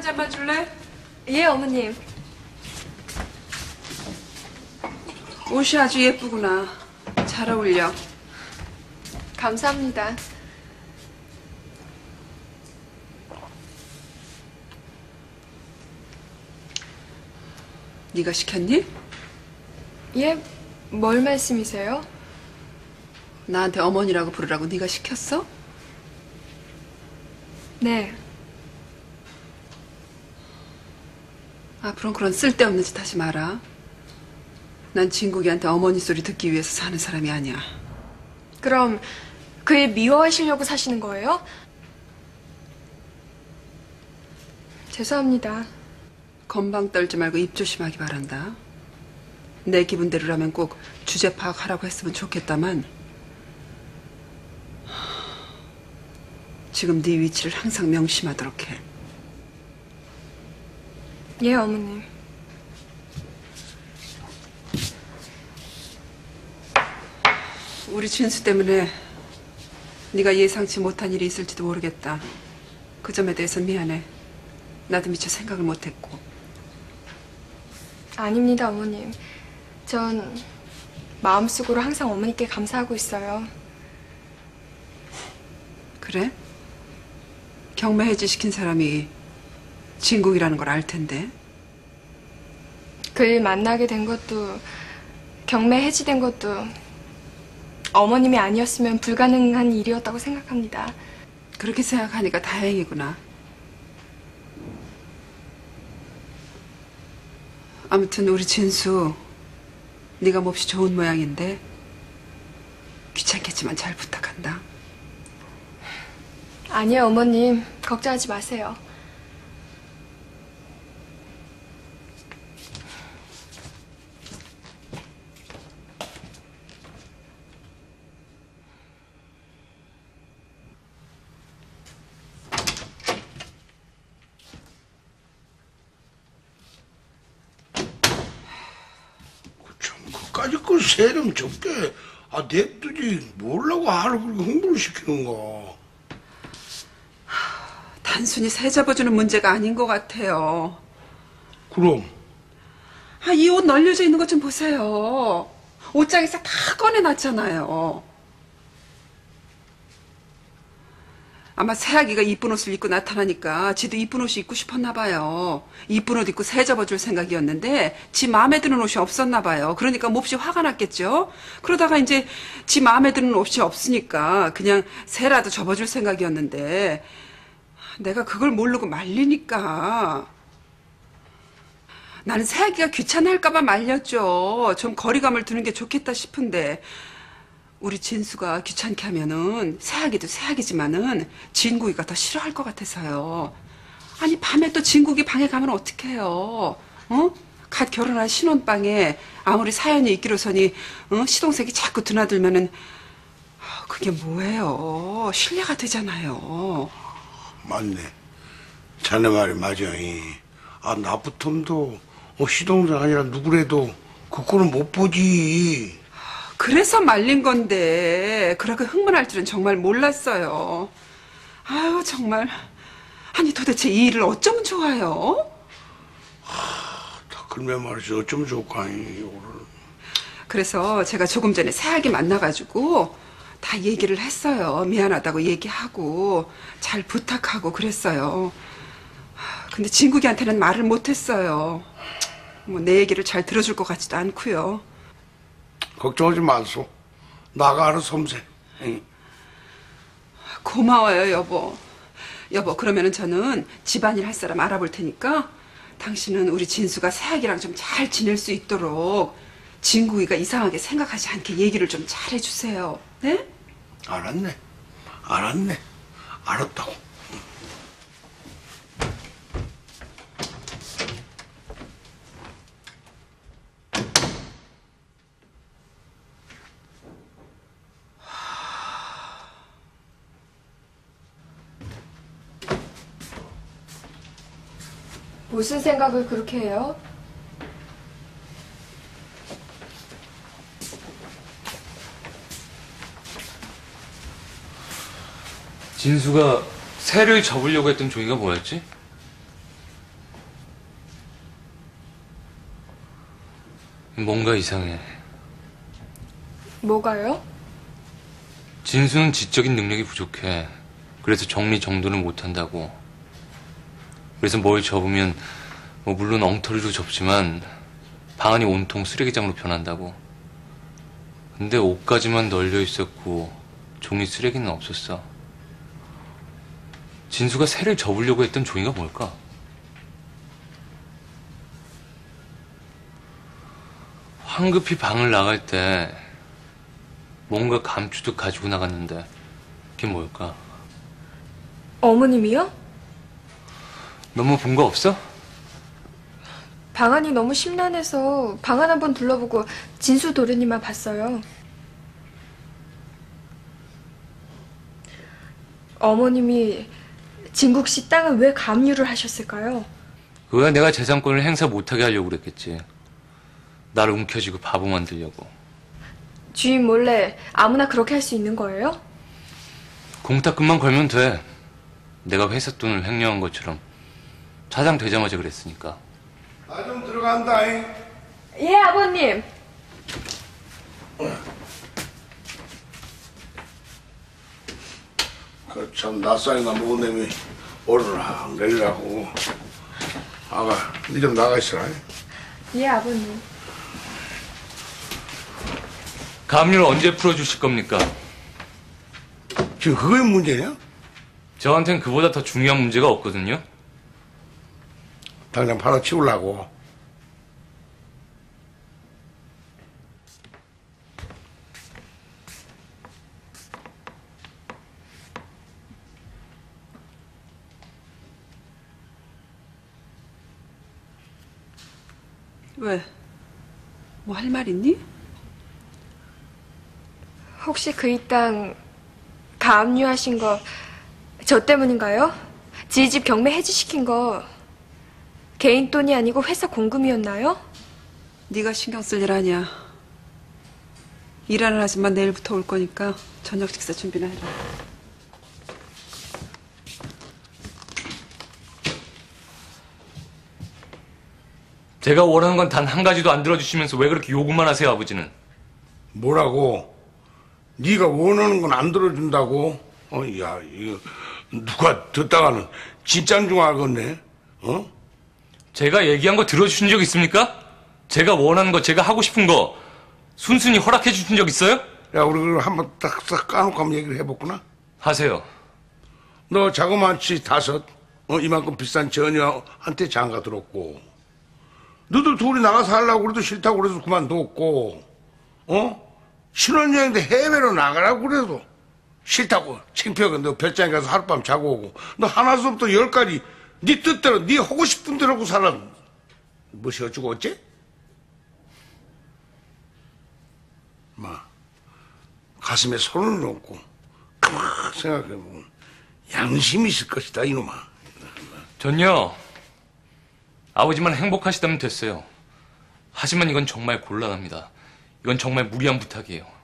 물한 잔만 줄래? 예, 어머님. 옷이 아주 예쁘구나. 잘 어울려. 감사합니다. 네가 시켰니? 예, 뭘 말씀이세요? 나한테 어머니라고 부르라고 네가 시켰어? 네. 앞으로는 그런 쓸데없는 짓 하지 마라. 난 진국이한테 어머니 소리 듣기 위해서 사는 사람이 아니야. 그럼 그일 미워하시려고 사시는 거예요? 죄송합니다. 건방 떨지 말고 입 조심하기 바란다. 내 기분대로라면 꼭 주제 파악하라고 했으면 좋겠다만 지금 네 위치를 항상 명심하도록 해. 예, 어머님. 우리 진수 때문에 네가 예상치 못한 일이 있을지도 모르겠다. 그 점에 대해서 미안해. 나도 미처 생각을 못했고. 아닙니다, 어머님. 전 마음속으로 항상 어머니께 감사하고 있어요. 그래? 경매 해지시킨 사람이 진국이라는 걸 알 텐데. 그 일 만나게 된 것도 경매 해지된 것도 어머님이 아니었으면 불가능한 일이었다고 생각합니다. 그렇게 생각하니까 다행이구나. 아무튼 우리 진수 네가 몹시 좋은 모양인데 귀찮겠지만 잘 부탁한다. 아니요, 어머님. 걱정하지 마세요. 참, 그까지 그 세령 적게, 아, 냅두지, 뭐라고 하루 그렇게 흥분을 시키는가. 단순히 세 접어주는 문제가 아닌 것 같아요. 그럼, 아, 이 옷 널려져 있는 것 좀 보세요. 옷장에서 다 꺼내놨잖아요. 아마 새아기가 이쁜 옷을 입고 나타나니까 지도 이쁜 옷이 입고 싶었나 봐요. 이쁜 옷 입고 새 접어줄 생각이었는데 지 마음에 드는 옷이 없었나 봐요. 그러니까 몹시 화가 났겠죠. 그러다가 이제 지 마음에 드는 옷이 없으니까 그냥 새라도 접어줄 생각이었는데 내가 그걸 모르고 말리니까 나는 새아기가 귀찮아할까봐 말렸죠. 좀 거리감을 두는 게 좋겠다 싶은데 우리 진수가 귀찮게 하면은 새아기도 새아기지만은 진국이가 더 싫어할 것 같아서요. 아니 밤에 또 진국이 방에 가면 어떡해요? 어? 갓 결혼한 신혼방에 아무리 사연이 있기로서니 어? 시동생이 자꾸 드나들면은 아, 그게 뭐예요? 신뢰가 되잖아요. 맞네. 자네 말이 맞아. 이. 아, 나부텀도, 어, 시동생 아니라 누구래도, 그 꼴은 못 보지. 그래서 말린 건데 그렇게 흥분할 줄은 정말 몰랐어요. 아유 정말 아니 도대체 이 일을 어쩌면 좋아요? 다 글매 말이지, 어쩌면 이, 이거를. 그래서 제가 조금 전에 새아기 만나가지고 다 얘기를 했어요. 미안하다고 얘기하고 잘 부탁하고 그랬어요. 근데 진국이한테는 말을 못했어요. 뭐 내 얘기를 잘 들어줄 것 같지도 않고요. 걱정하지 마소. 나가 알아, 섬세. 응. 고마워요, 여보. 여보, 그러면은 저는 집안일 할 사람 알아볼 테니까 당신은 우리 진수가 새아기랑 좀 잘 지낼 수 있도록 진국이가 이상하게 생각하지 않게 얘기를 좀 잘 해주세요. 네? 알았네. 알았네. 알았다고. 무슨 생각을 그렇게 해요? 진수가 새를 접으려고 했던 종이가 뭐였지? 뭔가 이상해. 뭐가요? 진수는 지적인 능력이 부족해. 그래서 정리 정돈을 못한다고. 그래서 뭘 접으면 뭐 물론 엉터리로 접지만 방안이 온통 쓰레기장으로 변한다고. 근데 옷까지만 널려 있었고 종이 쓰레기는 없었어. 진수가 새를 접으려고 했던 종이가 뭘까? 황급히 방을 나갈 때 뭔가 감추듯 가지고 나갔는데 그게 뭘까? 어머님이요? 너무 본 거 없어? 방안이 너무 심란해서 방안 한번 둘러보고 진수 도련님만 봤어요. 어머님이 진국 씨 땅을 왜 감유를 하셨을까요? 그거야 내가 재산권을 행사 못하게 하려고 그랬겠지. 나를 움켜쥐고 바보 만들려고. 주인 몰래 아무나 그렇게 할 수 있는 거예요? 공탁금만 걸면 돼. 내가 회사 돈을 횡령한 것처럼 차장 되자마자 그랬으니까. 나 좀 들어간다. 잉. 예, 아버님. 그참 낯살이나 먹은 놈이 오르락 내리라고. 아가, 니 좀 나가 있어라. 잉. 예, 아버님. 가압류를 언제 풀어주실 겁니까? 지금 그게 문제냐? 저한텐 그보다 더 중요한 문제가 없거든요. 당장 팔아 치우려고. 왜? 뭐 할 말 있니? 혹시 그 이 땅 가압류하신 거 저 때문인가요? 지집 경매 해지시킨 거 개인 돈이 아니고 회사 공금이었나요? 네가 신경 쓸 일 아니야. 일하는 아줌마 내일부터 올 거니까 저녁 식사 준비나 해라. 제가 원하는 건 단 한 가지도 안 들어주시면서 왜 그렇게 요구만 하세요, 아버지는? 뭐라고? 네가 원하는 건 안 들어준다고? 어, 야, 이거 누가 듣다가는 진짜인 줄 알겠네. 어? 제가 얘기한 거 들어주신 적 있습니까? 제가 원하는 거, 제가 하고 싶은 거 순순히 허락해 주신 적 있어요? 야, 우리 그걸 한번 딱딱 까놓고 한번 얘기를 해볼구나. 하세요. 너 자그마치 다섯, 어, 이만큼 비싼 전녀한테 장가 들었고, 너도 둘이 나가서 하려고 그래도 싫다고 그래서 그만뒀고, 어? 신혼여행도 해외로 나가라고 그래도 싫다고 창피하게 너 별장에 가서 하룻밤 자고 오고, 너 하나서부터 열까지 네 뜻대로 네 하고 싶은 대로 하고 살아. 무엇이 어쩌고 어째? 마, 가슴에 손을 가만 생각해보면 양심이 있을 것이다 이놈아. 전요. 아버지만 행복하시다면 됐어요. 하지만 이건 정말 곤란합니다. 이건 정말 무리한 부탁이에요.